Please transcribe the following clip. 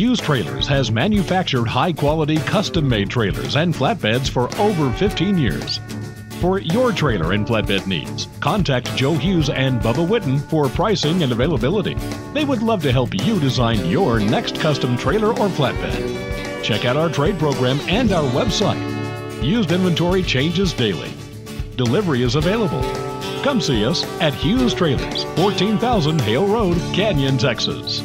Hughes Trailers has manufactured high quality custom made trailers and flatbeds for over 15 years. For your trailer and flatbed needs, contact Joe Hughes and Bubba Witten for pricing and availability. They would love to help you design your next custom trailer or flatbed. Check out our trade program and our website. Used inventory changes daily. Delivery is available. Come see us at Hughes Trailers, 14,000 Hale Road, Canyon, Texas.